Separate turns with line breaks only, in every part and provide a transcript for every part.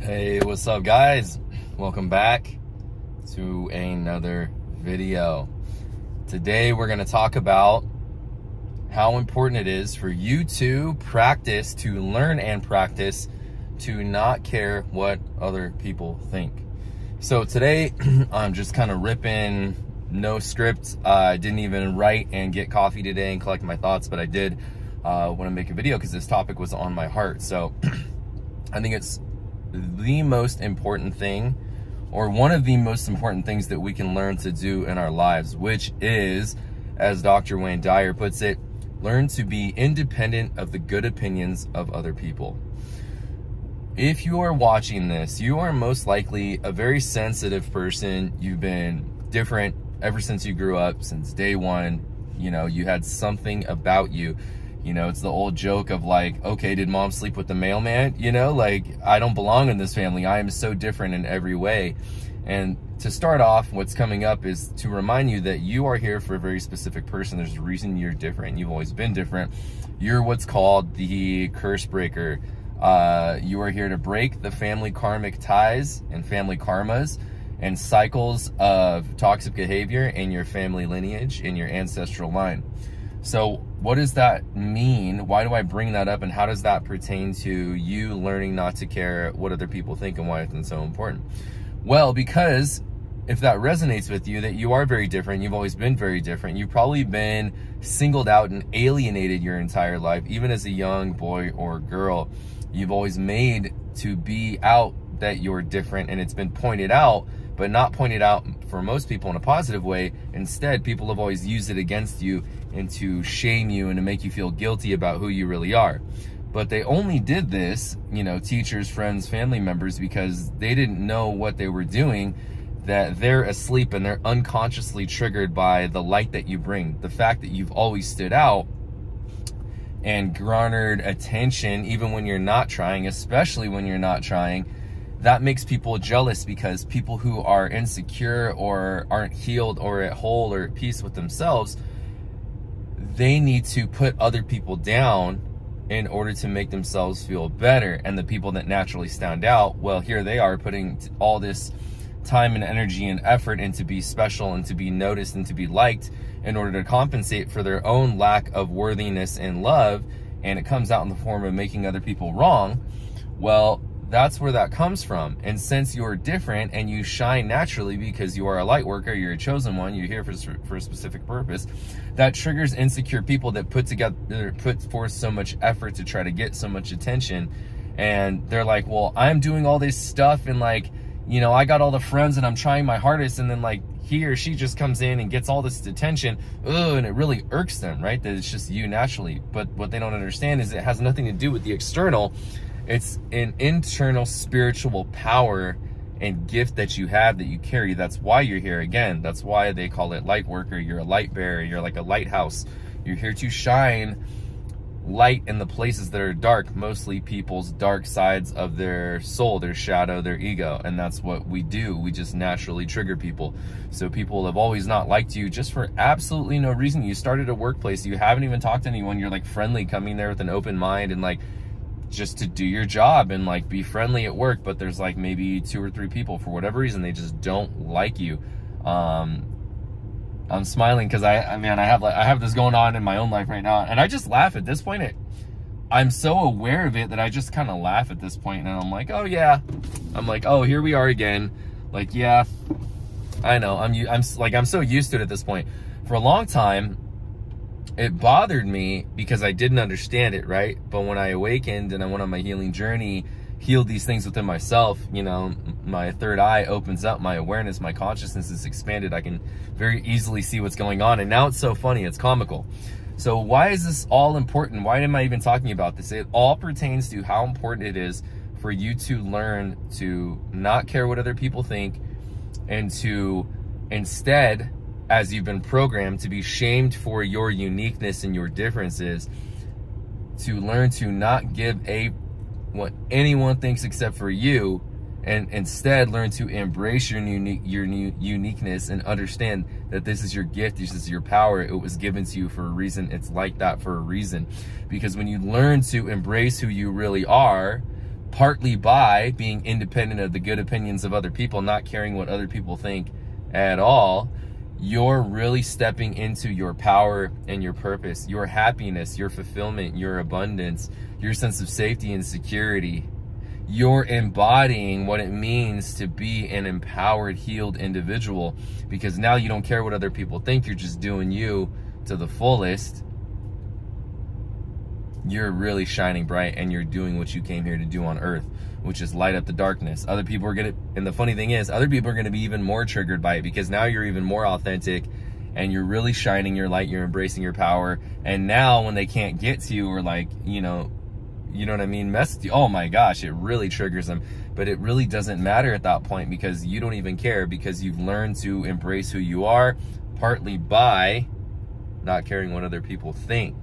Hey, what's up guys? Welcome back to another video. Today we're going to talk about how important it is for you to practice, to learn and practice, to not care what other people think. So today I'm just kind of ripping no script. Uh, I didn't even write and get coffee today and collect my thoughts, but I did uh, want to make a video because this topic was on my heart. So I think it's the most important thing or one of the most important things that we can learn to do in our lives, which is, as Dr. Wayne Dyer puts it, learn to be independent of the good opinions of other people. If you are watching this, you are most likely a very sensitive person. You've been different ever since you grew up, since day one. You know, you had something about you you know, it's the old joke of like, okay, did mom sleep with the mailman? You know, like I don't belong in this family. I am so different in every way. And to start off, what's coming up is to remind you that you are here for a very specific person. There's a reason you're different. You've always been different. You're what's called the curse breaker. Uh, you are here to break the family karmic ties and family karmas and cycles of toxic behavior in your family lineage, in your ancestral line. So what does that mean? Why do I bring that up? And how does that pertain to you learning not to care what other people think and why it's so important? Well, because if that resonates with you, that you are very different, you've always been very different, you've probably been singled out and alienated your entire life, even as a young boy or girl. You've always made to be out that you're different and it's been pointed out but not pointed out for most people in a positive way. Instead, people have always used it against you and to shame you and to make you feel guilty about who you really are. But they only did this, you know, teachers, friends, family members, because they didn't know what they were doing, that they're asleep and they're unconsciously triggered by the light that you bring. The fact that you've always stood out and garnered attention even when you're not trying, especially when you're not trying, that makes people jealous because people who are insecure or aren't healed or at whole or at peace with themselves, they need to put other people down in order to make themselves feel better. And the people that naturally stand out, well, here they are putting all this time and energy and effort into be special and to be noticed and to be liked in order to compensate for their own lack of worthiness and love. And it comes out in the form of making other people wrong. Well, that's where that comes from. And since you're different and you shine naturally because you are a light worker, you're a chosen one, you're here for, for a specific purpose, that triggers insecure people that put together, put forth so much effort to try to get so much attention. And they're like, well, I'm doing all this stuff and like, you know, I got all the friends and I'm trying my hardest. And then like he or she just comes in and gets all this attention. Ugh, and it really irks them, right? That it's just you naturally. But what they don't understand is it has nothing to do with the external it's an internal spiritual power and gift that you have that you carry. That's why you're here. Again, that's why they call it light worker. You're a light bearer. You're like a lighthouse. You're here to shine light in the places that are dark, mostly people's dark sides of their soul, their shadow, their ego. And that's what we do. We just naturally trigger people. So people have always not liked you just for absolutely no reason. You started a workplace, you haven't even talked to anyone, you're like friendly coming there with an open mind and like just to do your job and like be friendly at work, but there's like maybe two or three people for whatever reason they just don't like you. Um, I'm smiling because I, I mean, I have like I have this going on in my own life right now, and I just laugh at this point. It, I'm so aware of it that I just kind of laugh at this point, and I'm like, oh yeah, I'm like, oh here we are again. Like yeah, I know. I'm I'm like I'm so used to it at this point. For a long time, it bothered me because I didn't understand it, right? But when I awakened and I went on my healing journey, healed these things within myself, you know, my third eye opens up, my awareness, my consciousness is expanded. I can very easily see what's going on. And now it's so funny, it's comical. So why is this all important? Why am I even talking about this? It all pertains to how important it is for you to learn to not care what other people think and to instead as you've been programmed to be shamed for your uniqueness and your differences, to learn to not give a what anyone thinks except for you, and instead learn to embrace your unique your new uniqueness and understand that this is your gift, this is your power. It was given to you for a reason. It's like that for a reason, because when you learn to embrace who you really are, partly by being independent of the good opinions of other people, not caring what other people think at all, you're really stepping into your power and your purpose, your happiness, your fulfillment, your abundance, your sense of safety and security. You're embodying what it means to be an empowered, healed individual because now you don't care what other people think. You're just doing you to the fullest. You're really shining bright and you're doing what you came here to do on earth which is light up the darkness. Other people are going to, and the funny thing is, other people are going to be even more triggered by it because now you're even more authentic and you're really shining your light, you're embracing your power. And now when they can't get to you or like, you know, you know what I mean, mess oh my gosh, it really triggers them. But it really doesn't matter at that point because you don't even care because you've learned to embrace who you are, partly by not caring what other people think.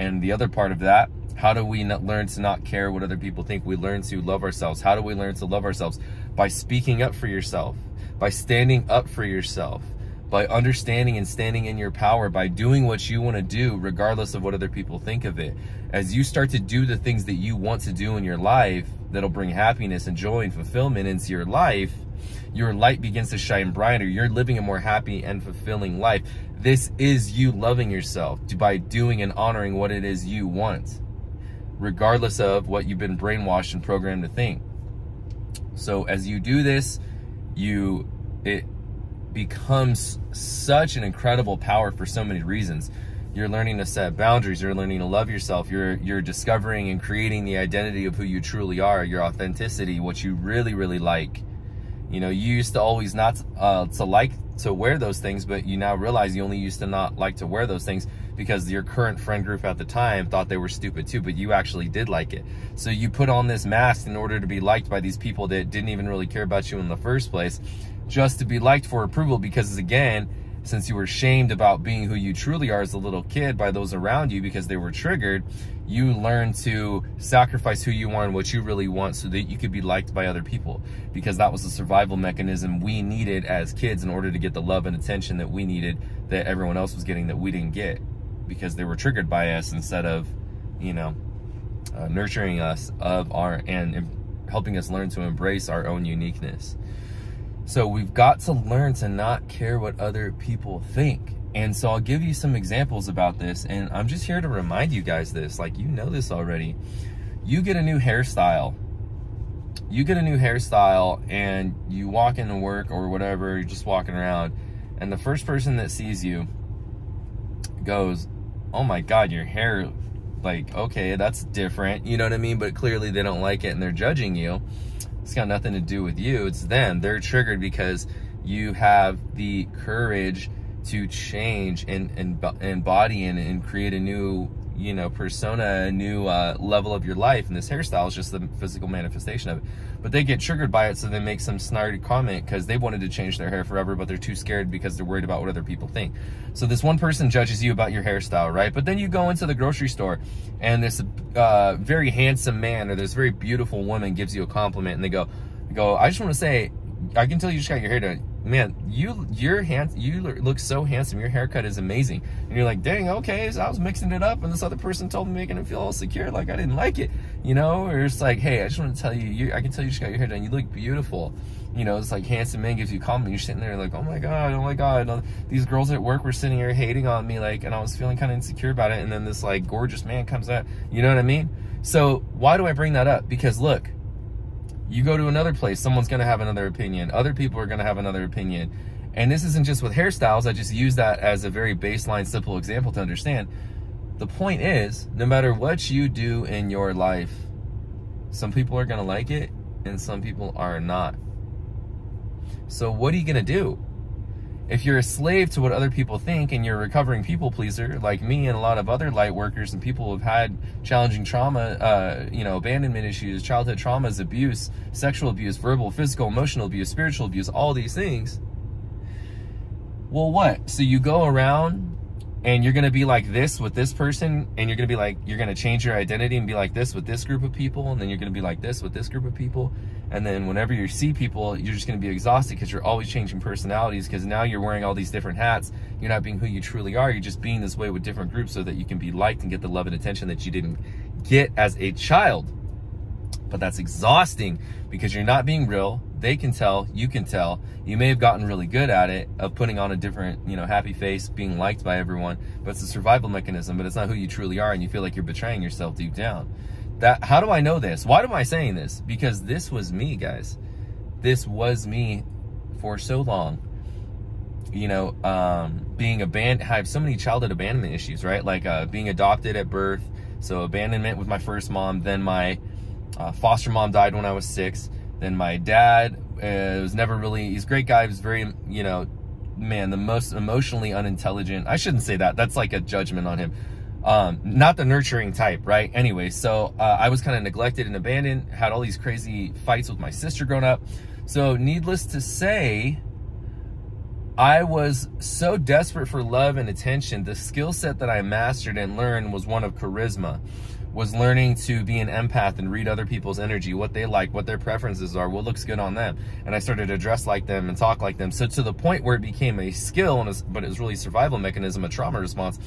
And the other part of that how do we learn to not care what other people think? We learn to love ourselves. How do we learn to love ourselves? By speaking up for yourself, by standing up for yourself, by understanding and standing in your power, by doing what you want to do, regardless of what other people think of it. As you start to do the things that you want to do in your life that'll bring happiness and joy and fulfillment into your life, your light begins to shine brighter. You're living a more happy and fulfilling life. This is you loving yourself by doing and honoring what it is you want regardless of what you've been brainwashed and programmed to think. So as you do this, you it becomes such an incredible power for so many reasons. You're learning to set boundaries, you're learning to love yourself, you're you're discovering and creating the identity of who you truly are, your authenticity, what you really really like. You know, you used to always not uh, to like to wear those things, but you now realize you only used to not like to wear those things because your current friend group at the time thought they were stupid too, but you actually did like it. So you put on this mask in order to be liked by these people that didn't even really care about you in the first place, just to be liked for approval because again, since you were shamed about being who you truly are as a little kid by those around you because they were triggered, you learn to sacrifice who you are and what you really want so that you could be liked by other people because that was the survival mechanism we needed as kids in order to get the love and attention that we needed that everyone else was getting that we didn't get because they were triggered by us instead of, you know, uh, nurturing us of our and helping us learn to embrace our own uniqueness. So we've got to learn to not care what other people think. And so I'll give you some examples about this. And I'm just here to remind you guys this, like you know this already. You get a new hairstyle. You get a new hairstyle and you walk into work or whatever, you're just walking around, and the first person that sees you goes, oh my god, your hair, like, okay, that's different. You know what I mean? But clearly they don't like it and they're judging you. It's got nothing to do with you. It's them. They're triggered because you have the courage to change and, and embody and, and create a new you know, persona, a new uh, level of your life. And this hairstyle is just the physical manifestation of it. But they get triggered by it, so they make some snarky comment because they wanted to change their hair forever, but they're too scared because they're worried about what other people think. So this one person judges you about your hairstyle, right? But then you go into the grocery store and this uh, very handsome man or this very beautiful woman gives you a compliment and they go, go, I just want to say, I can tell you just got your hair done man, you your hand you look so handsome. Your haircut is amazing. And you're like, dang, okay. So I was mixing it up, and this other person told me making him feel all secure, like I didn't like it, you know. Or it's like, hey, I just want to tell you, you I can tell you just got your hair done. You look beautiful. You know, it's like handsome man gives you a compliment. You're sitting there like, oh my god, oh my god. These girls at work were sitting here hating on me, like, and I was feeling kind of insecure about it. And then this like gorgeous man comes out. You know what I mean? So why do I bring that up? Because look, you go to another place, someone's to have another opinion. Other people are to have another opinion. And this isn't just with hairstyles. I just use that as a very baseline, simple example to understand. The point is, no matter what you do in your life, some people are to like it and some people are not. So what are you to do? If you're a slave to what other people think and you're a recovering people pleaser like me and a lot of other light workers and people who've had challenging trauma uh, you know abandonment issues childhood traumas abuse sexual abuse verbal physical emotional abuse spiritual abuse all these things well what? So you go around and you're gonna be like this with this person and you're gonna be like you're gonna change your identity and be like this with this group of people and then you're gonna be like this with this group of people and then whenever you see people you're just gonna be exhausted because you're always changing personalities because now you're wearing all these different hats you're not being who you truly are you're just being this way with different groups so that you can be liked and get the love and attention that you didn't get as a child But that's exhausting because you're not being real. They can tell, you can tell. You may have gotten really good at it of putting on a different, you know, happy face, being liked by everyone, but it's a survival mechanism, but it's not who you truly are and you feel like you're betraying yourself deep down. That how do I know this? Why am I saying this? Because this was me, guys. This was me for so long you know, um, being abandoned, I have so many childhood abandonment issues, right? Like uh, being adopted at birth, so abandonment with my first mom, then my uh, foster mom died when I was six, then my dad uh, was never really, he's a great guy, he was very, you know, man, the most emotionally unintelligent. I shouldn't say that, that's like a judgment on him. Um, not the nurturing type, right? Anyway, so uh, I was kind of neglected and abandoned, had all these crazy fights with my sister growing up. So needless to say, I was so desperate for love and attention. The skill set that I mastered and learned was one of charisma, was learning to be an empath and read other people's energy, what they like, what their preferences are, what looks good on them. And I started to dress like them and talk like them. So to the point where it became a skill, and but it was really survival mechanism, a trauma response.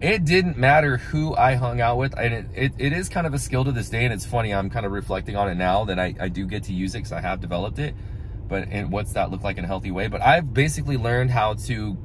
It didn't matter who I hung out with. And it, it, it is kind of a skill to this day. And it's funny, I'm kind of reflecting on it now that I, I do get to use it because I have developed it but and what's that look like in a healthy way? But I've basically learned how to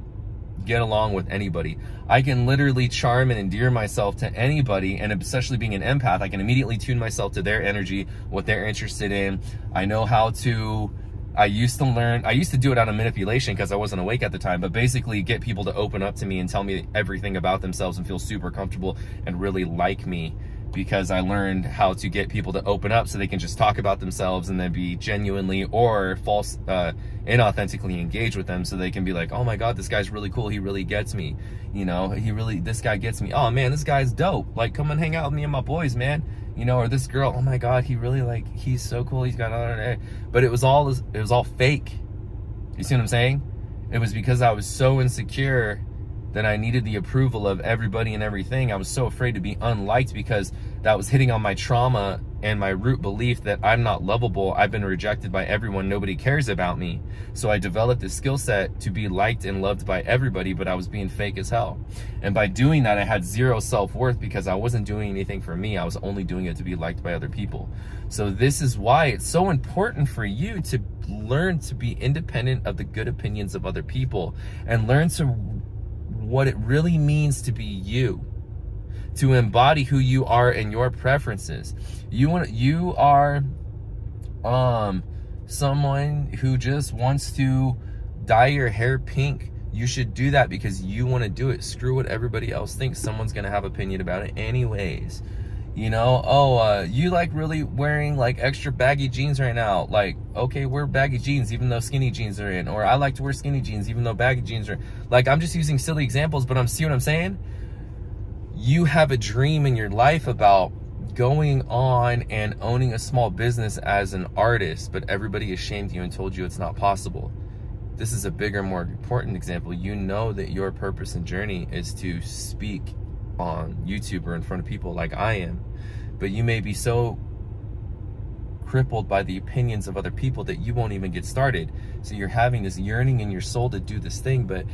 get along with anybody. I can literally charm and endear myself to anybody, and especially being an empath, I can immediately tune myself to their energy, what they're interested in. I know how to. I used to learn, I used to do it out of manipulation because I wasn't awake at the time, but basically get people to open up to me and tell me everything about themselves and feel super comfortable and really like me because I learned how to get people to open up so they can just talk about themselves and then be genuinely or false, uh, inauthentically engaged with them so they can be like, oh my God, this guy's really cool. He really gets me. You know, he really, this guy gets me. Oh man, this guy's dope. Like, come and hang out with me and my boys, man. You know, or this girl, oh my God, he really like, he's so cool. He's got, uh, but it was all, it was all fake. You see what I'm saying? It was because I was so insecure that I needed the approval of everybody and everything. I was so afraid to be unliked because that was hitting on my trauma and my root belief that I'm not lovable. I've been rejected by everyone. Nobody cares about me. So I developed this skill set to be liked and loved by everybody, but I was being fake as hell. And by doing that, I had zero self-worth because I wasn't doing anything for me. I was only doing it to be liked by other people. So this is why it's so important for you to learn to be independent of the good opinions of other people and learn to what it really means to be you to embody who you are and your preferences. You want you are um someone who just wants to dye your hair pink. You should do that because you want to do it. Screw what everybody else thinks. Someone's going to have opinion about it anyways you know oh uh, you like really wearing like extra baggy jeans right now. Like okay wear baggy jeans even though skinny jeans are in. Or i like to wear skinny jeans even though baggy jeans are like i'm just using silly examples but i'm see what i'm saying? You have a dream in your life about going on and owning a small business as an artist but everybody shamed you and told you it's not possible. This is a bigger more important example. You know that your purpose and journey is to speak on YouTube or in front of people like I am, but you may be so crippled by the opinions of other people that you won't even get started. So you're having this yearning in your soul to do this thing, but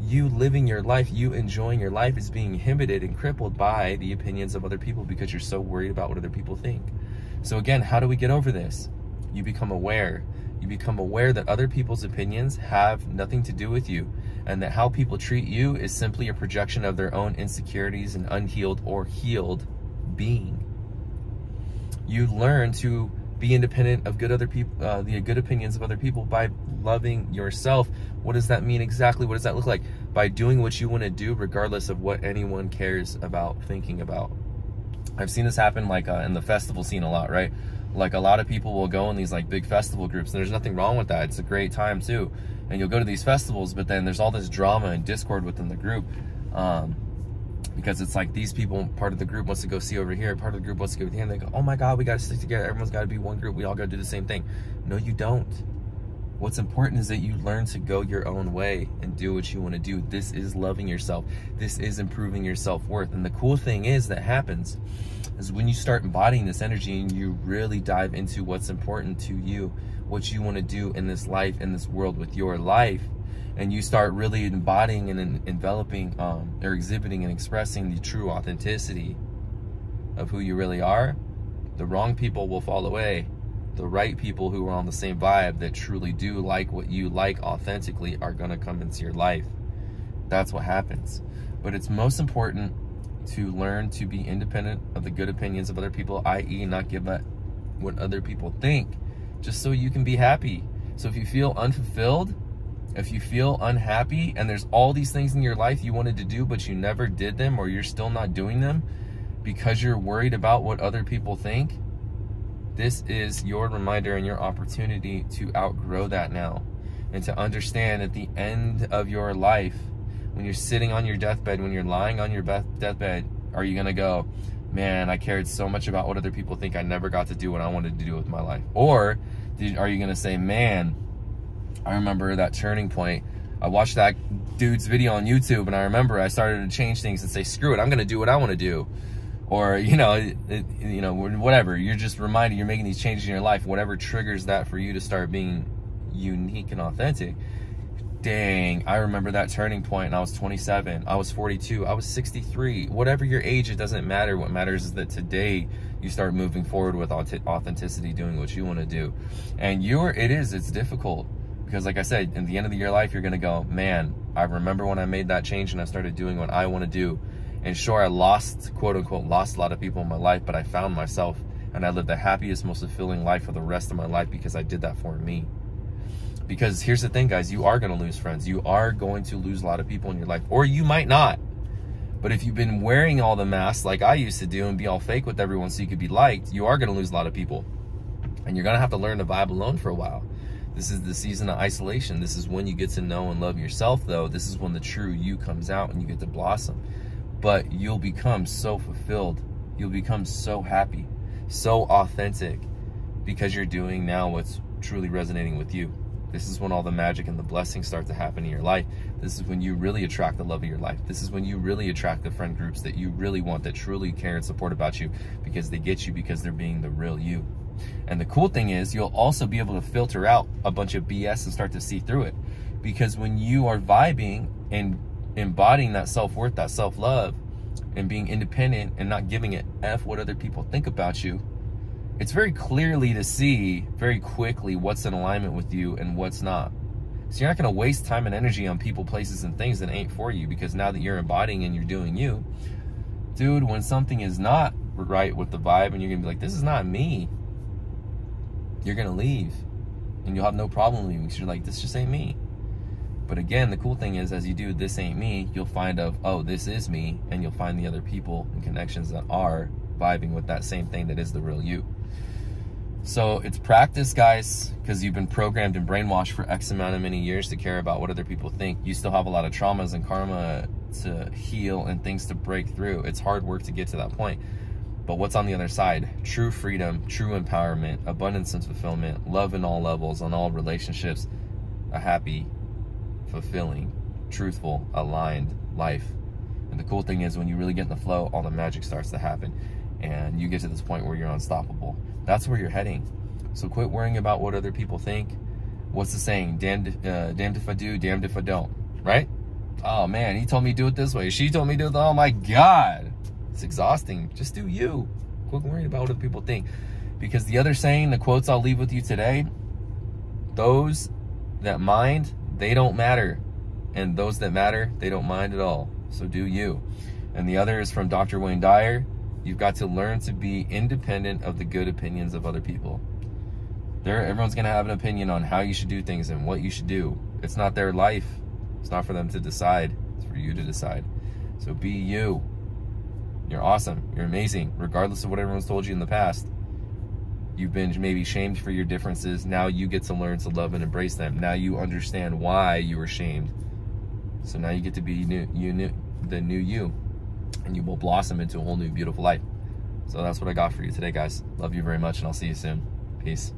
you living your life, you enjoying your life is being inhibited and crippled by the opinions of other people because you're so worried about what other people think. So again, how do we get over this? You become aware you become aware that other people's opinions have nothing to do with you and that how people treat you is simply a projection of their own insecurities and unhealed or healed being. You learn to be independent of good other people, uh, the good opinions of other people by loving yourself. What does that mean exactly? What does that look like? By doing what you want to do, regardless of what anyone cares about thinking about. I've seen this happen like uh, in the festival scene a lot, right? like a lot of people will go in these like big festival groups and there's nothing wrong with that it's a great time too and you'll go to these festivals but then there's all this drama and discord within the group um, because it's like these people part of the group wants to go see over here part of the group wants to go here and they go oh my god we got to stick together. Everyone's got to be one group. We all got to do the same thing. No you don't What's important is that you learn to go your own way and do what you want to do. This is loving yourself. This is improving your self-worth. And the cool thing is that happens is when you start embodying this energy and you really dive into what's important to you, what you want to do in this life, in this world with your life, and you start really embodying and enveloping um, or exhibiting and expressing the true authenticity of who you really are, The wrong people will fall away. The right people who are on the same vibe that truly do like what you like authentically are going to come into your life. That's what happens. But it's most important to learn to be independent of the good opinions of other people, i.e., not give a what other people think, just so you can be happy. So if you feel unfulfilled, if you feel unhappy and there's all these things in your life you wanted to do but you never did them or you're still not doing them because you're worried about what other people think, this is your reminder and your opportunity to outgrow that now and to understand at the end of your life, when you're sitting on your deathbed, when you're lying on your deathbed, are you going to go, man, I cared so much about what other people think I never got to do what I wanted to do with my life? Or are you going to say, man, I remember that turning point. I watched that dude's video on YouTube and I remember I started to change things and say, screw it, I'm going to do what I want to do. Or, you know, it, you know, whatever. You're just reminded you're making these changes in your life. Whatever triggers that for you to start being unique and authentic. Dang, I remember that turning point and I was 27, I was 42, I was 63. Whatever your age, it doesn't matter. What matters is that today you start moving forward with authenticity, doing what you want to do. And you're, it is, it's difficult because like I said, in the end of year life, you're going to go, man, I remember when I made that change and I started doing what I want to do. And sure, I lost, quote unquote, lost a lot of people in my life, but I found myself and I lived the happiest, most fulfilling life for the rest of my life because I did that for me. Because here's the thing, guys, you are going to lose friends. You are going to lose a lot of people in your life, or you might not. But if you've been wearing all the masks like I used to do and be all fake with everyone so you could be liked, you are going to lose a lot of people. And you're going to have to learn to vibe alone for a while. This is the season of isolation. This is when you get to know and love yourself, though. This is when the true you comes out and you get to blossom. But you'll become so fulfilled. You'll become so happy, so authentic because you're doing now what's truly resonating with you. This is when all the magic and the blessings start to happen in your life. This is when you really attract the love of your life. This is when you really attract the friend groups that you really want, that truly care and support about you because they get you because they're being the real you. And the cool thing is you'll also be able to filter out a bunch of BS and start to see through it. Because when you are vibing and embodying that self-worth, that self-love, and being independent and not giving it F what other people think about you, it's very clearly to see very quickly what's in alignment with you and what's not. So you're not going to waste time and energy on people, places, and things that ain't for you because now that you're embodying and you're doing you, dude, when something is not right with the vibe and you're going to be like, this is not me, you're gonna leave and you'll have no problem leaving because you're like this just ain't me but again the cool thing is as you do this ain't me you'll find of oh this is me and you'll find the other people and connections that are vibing with that same thing that is the real you. So it's practice guys because you've been programmed and brainwashed for x amount of many years to care about what other people think. You still have a lot of traumas and karma to heal and things to break through. It's hard work to get to that point. But what's on the other side? True freedom, true empowerment, abundance and fulfillment, love in all levels, on all relationships, a happy, fulfilling, truthful, aligned life. And the cool thing is when you really get in the flow, all the magic starts to happen. And you get to this point where you're unstoppable. That's where you're heading. So quit worrying about what other people think. What's the saying? Damned, uh, damned if I do, damned if I don't. Right? Oh man, he told me do it this way. She told me do it. Oh my God. It's exhausting. Just do you. Quit worrying about what other people think. Because the other saying, the quotes I'll leave with you today, those that mind, they don't matter. And those that matter, they don't mind at all. So do you. And the other is from Dr. Wayne Dyer. You've got to learn to be independent of the good opinions of other people. There, everyone's going to have an opinion on how you should do things and what you should do. It's not their life. It's not for them to decide. It's for you to decide. So be you. You're awesome. You're amazing. Regardless of what everyone's told you in the past, you've been maybe shamed for your differences. Now you get to learn to love and embrace them. Now you understand why you were shamed. So now you get to be new, you new, the new you, and you will blossom into a whole new beautiful life. So that's what I got for you today, guys. Love you very much, and I'll see you soon. Peace.